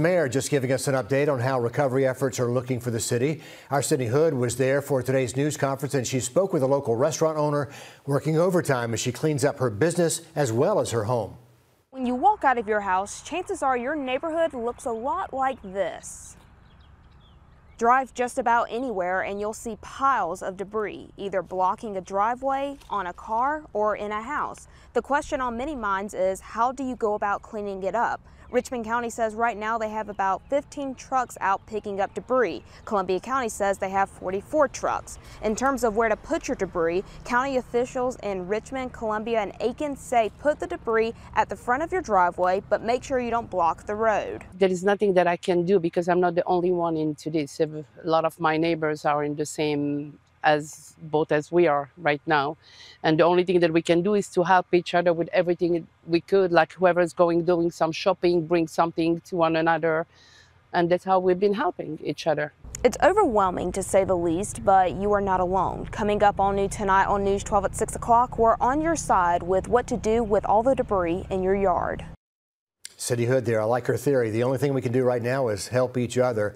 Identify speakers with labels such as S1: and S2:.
S1: Mayor just giving us an update on how recovery efforts are looking for the city. Our Sydney Hood was there for today's news conference and she spoke with a local restaurant owner working overtime as she cleans up her business as well as her home.
S2: When you walk out of your house, chances are your neighborhood looks a lot like this. Drive just about anywhere and you'll see piles of debris, either blocking a driveway, on a car, or in a house. The question on many minds is how do you go about cleaning it up? Richmond County says right now they have about 15 trucks out picking up debris. Columbia County says they have 44 trucks. In terms of where to put your debris, county officials in Richmond, Columbia, and Aiken say put the debris at the front of your driveway, but make sure you don't block the road.
S3: There is nothing that I can do because I'm not the only one into this. A lot of my neighbors are in the same as both as we are right now. And the only thing that we can do is to help each other with everything we could, like whoever's going doing some shopping, bring something to one another. And that's how we've been helping each other.
S2: It's overwhelming to say the least, but you are not alone. Coming up on New tonight on News 12 at 6 o'clock, we're on your side with what to do with all the debris in your yard.
S1: Sydney Hood there, I like her theory. The only thing we can do right now is help each other.